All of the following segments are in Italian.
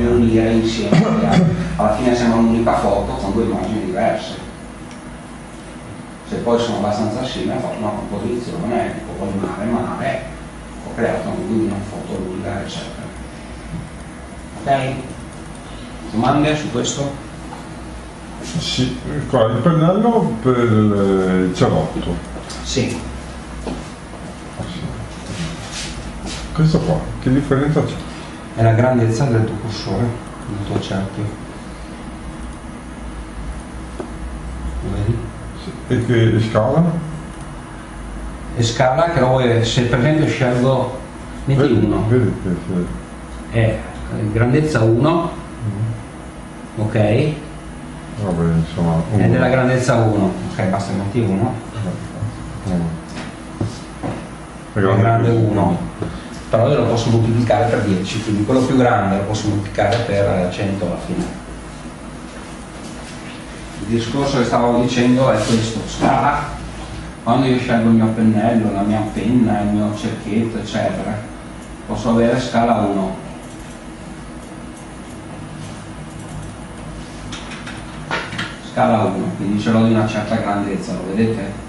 riunire insieme. Alla fine sembra un'unica foto con due immagini diverse. Se poi sono abbastanza simili, ho fatto una composizione, tipo poi mare, mare, ho creato quindi una foto lunga, eccetera. Ok? Domande su questo? Sì, qua il pennello per il cerotto. Sì. Questo qua, che differenza c'è? È la grandezza del tuo cursore, del tuo cerchio. Lo vedi? E che scala? E scala che lo vuoi, se per esempio scelgo, metti Vedi, 1, vedi se- è grandezza 1, ok? Vabbè, insomma, È uno. della grandezza 1, ok, basta metti 1, Uno. È è grande grande così. 1, però io lo posso moltiplicare per 10, quindi quello più grande lo posso moltiplicare per 100 alla fine. Il discorso che stavo dicendo è questo, scala, quando io scelgo il mio pennello, la mia penna, il mio cerchietto, eccetera, posso avere scala 1. Scala 1, quindi ce l'ho di una certa grandezza, lo vedete?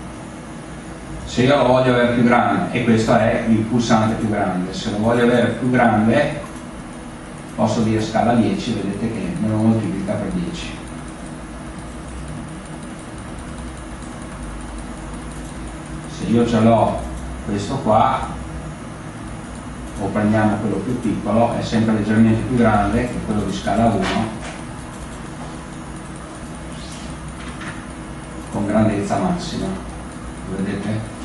Se io lo voglio avere più grande, e questo è il pulsante più grande, se lo voglio avere più grande posso dire scala 10, vedete che me lo moltiplica per 10. Se io ce l'ho questo qua, o prendiamo quello più piccolo, è sempre leggermente più grande che quello di scala 1, con grandezza massima. Vedete?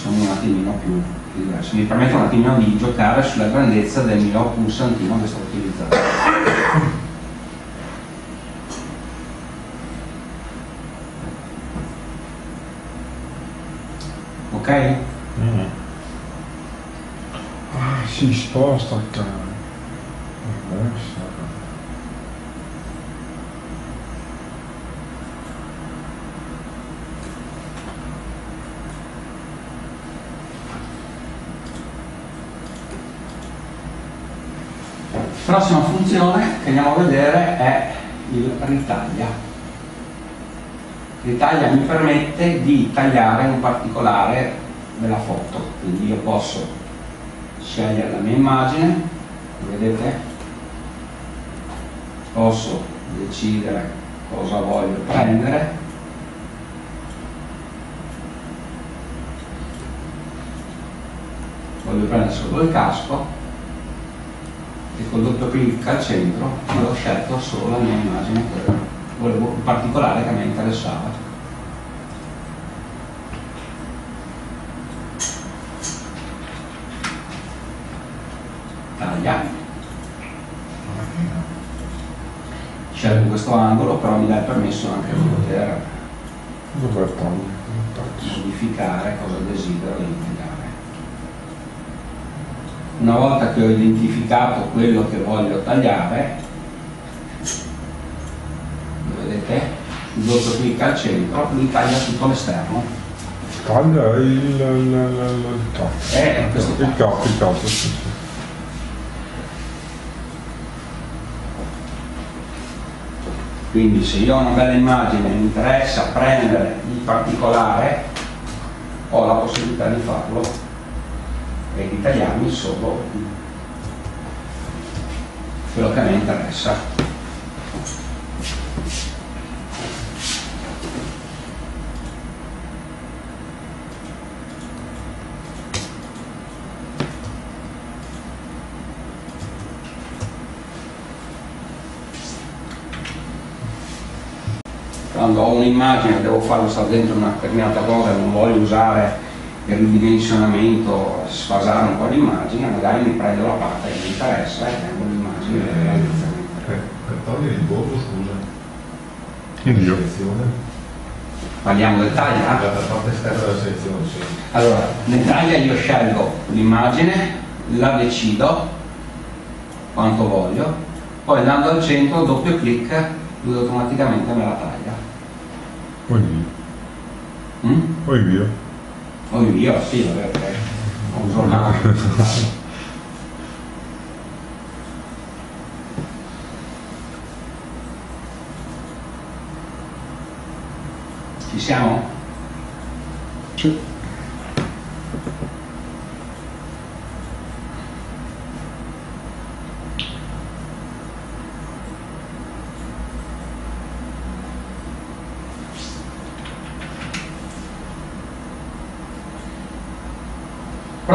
Sono un attimino più, diversi. Mi permette un attimino di giocare sulla grandezza del mio pulsantino che sto utilizzando. Ok? Mm. Ah, si sposta il Prossima funzione che andiamo a vedere è il ritaglia. Ritaglia mi permette di tagliare un particolare della foto, quindi io posso scegliere la mia immagine, vedete? Posso decidere cosa voglio prendere. Voglio prendere solo il casco doppio clic al centro io ho scelto solo la mia immagine che volevo in particolare che mi interessava. Taglia. Scelgo questo angolo, però mi dà il permesso anche di poter modificare cosa desidero indicare. Una volta che ho identificato quello che voglio tagliare, vedete, il doppio clic al centro, mi taglia tutto l'esterno. Taglia il, il, il, il. Eh. Il capo, il capo, sì, sì. Quindi se io ho una bella immagine e mi interessa prendere il particolare, ho la possibilità di farlo e di tagliarmi solo quello che mi interessa. quando ho un'immagine devo farlo stare dentro una determinata cosa non voglio usare il ridimensionamento, sfasare un po' l'immagine, magari mi prendo la parte che mi interessa e prendo l'immagine realizzamento. Per, per togliere il voto, scusa. Oddio. Selezione. Parliamo del La, taglia. la parte esterna della selezione, sì. Allora, nel taglia io scelgo l'immagine, la decido quanto voglio, poi andando al centro, doppio clic, lui automaticamente me la taglia. Poi via. Mm? Poi via. 哦有一点儿了再开我们说拉伸哦？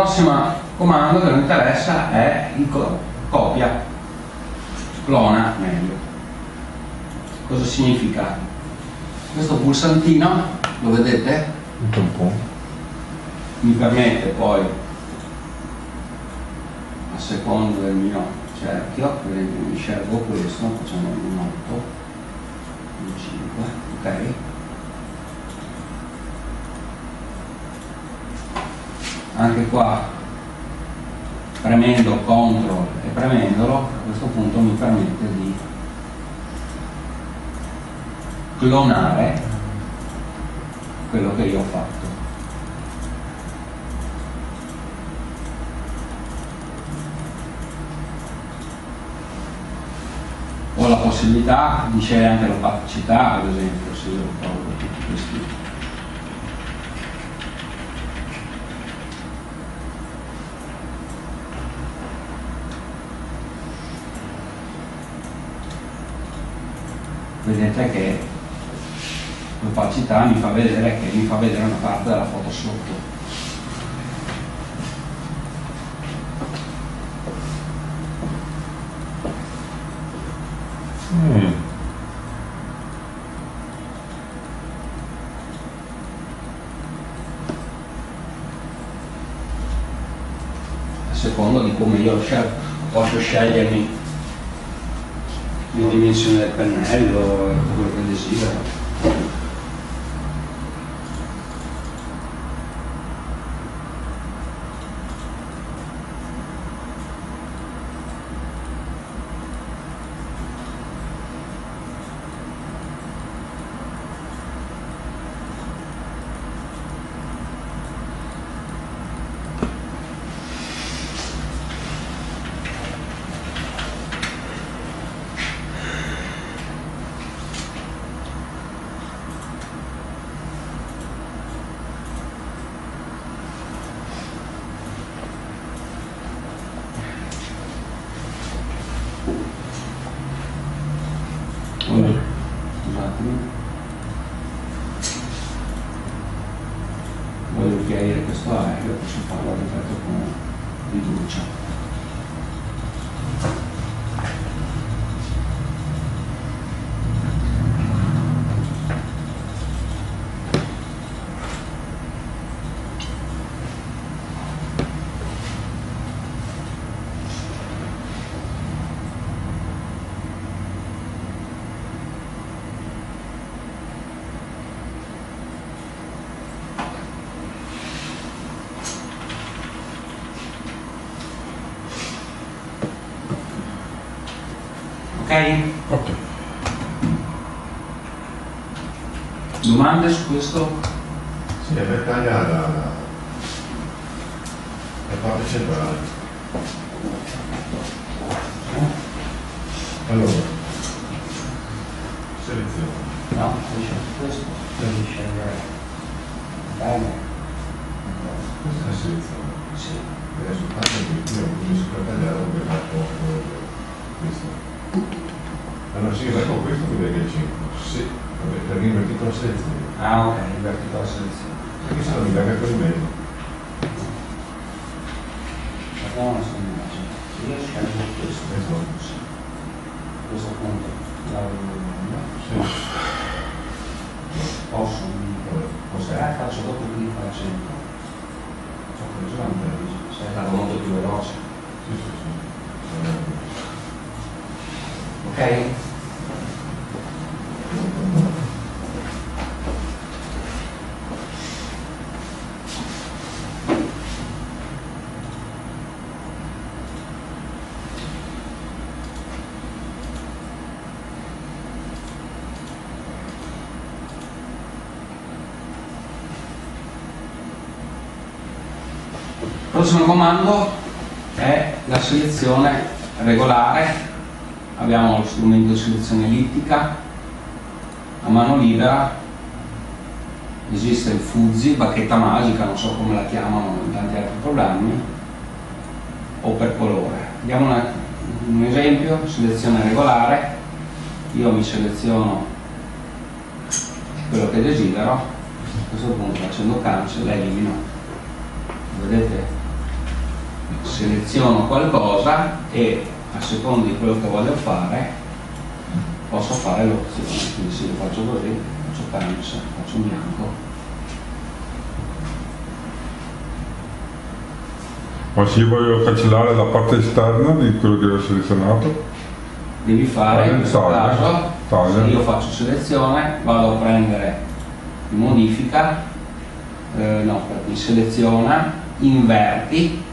Prossimo comando che mi interessa è il co- copia, clona meglio. Cosa significa? Questo pulsantino, lo vedete? Mi permette poi, a seconda del mio cerchio, per esempio mi scelgo questo, facciamo un 8, un 5, ok? Anche qua premendo CTRL e premendolo a questo punto mi permette di clonare quello che io ho fatto. Ho la possibilità di scegliere anche l'opacità ad esempio se io provo tutti questi vedete che l'opacità mi fa vedere che mi fa vedere una parte della foto sotto Mm. a seconda di come io posso scegliermi le dimensioni del pennello tutto quello che desidero each other. Ok? Ok. Domande su questo? Sì, per tagliare la, la, la parte centrale. Allora, selezione. No, dice questo, devi scegliere. Bene. Questa è la selezione. Sì. Adesso tanto che io può Sì, ecco questo mi che è 5. Sì, vabbè, perché invertito la selezione. Ah ok, invertito la selezione. Perché se no mi quello in mezzo. Facciamo una immagine. Se io scelgo questo, Questo? sì. A questo punto la Sì. posso posso eh, faccio dopo quindi fa sempre. Ho preso la sei stato molto più veloce. Sì, sì, sì. Ok? Prossimo comando è la selezione regolare abbiamo lo strumento di selezione ellittica a mano libera esiste il Fuzzi, bacchetta magica, non so come la chiamano in tanti altri programmi, o per colore. Diamo una- un esempio, selezione regolare, io mi seleziono quello che desidero, a questo punto facendo cancel elimino, vedete? Seleziono qualcosa e a seconda di quello che voglio fare posso fare l'opzione, quindi se io faccio così, faccio cancel, faccio bianco, Ma se io voglio cancellare la parte esterna di quello che ho selezionato, devi fare in questo caso se io faccio selezione vado a prendere modifica eh, no aspetta, seleziona inverti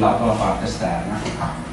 cancellato la parte esterna